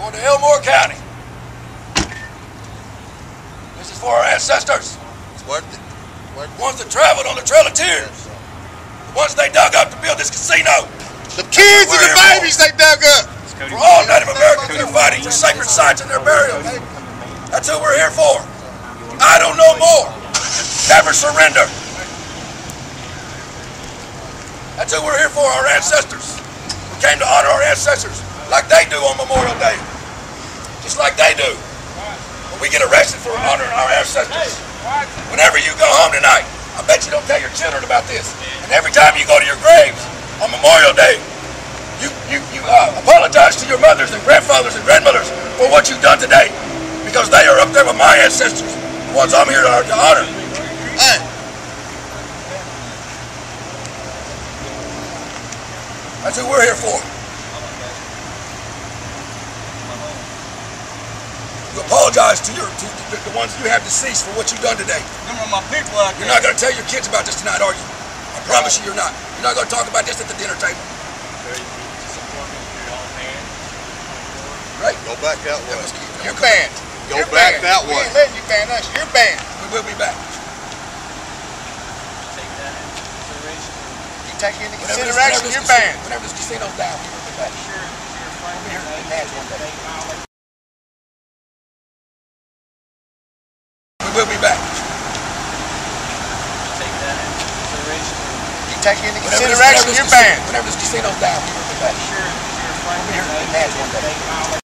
going to Elmore County. This is for our ancestors. It's worth it. Worth The ones that traveled on the Trail of Tears. The ones they dug up to build this casino. The kids and the babies they dug up. For all Native Americans that are fighting for sacred sites and their burials. That's who we're here for. I don't know more. Never surrender. That's who we're here for, our ancestors. We came to honor our ancestors like they do on Memorial Day. Just like they do. Get arrested for honoring our ancestors. Whenever you go home tonight, I bet you don't tell your children about this. And every time you go to your graves on Memorial Day, you, you, you uh, apologize to your mothers and grandfathers and grandmothers for what you've done today. Because they are up there with my ancestors, the ones I'm here to, to honor. Hey, That's who we're here for. You apologize to your to the, the ones you have deceased for what you've done today. Them are my people out You're not going to tell your kids about this tonight, are you? I promise you, you're not. You're not going to talk about this at the dinner table. Right? go back that way. You're banned. Go You're back banned. that We ain't letting you ban us. You're banned. We will be back. You take into Whenever this- consideration, whenever this you're banned. Whenever this casino's down, we will be back. We'll be here to dance one day. We will be back. You take into Whenever this- consideration, whenever this you're casino- banned. Whenever this casino's down, we will be back. We'll be here to dance one day.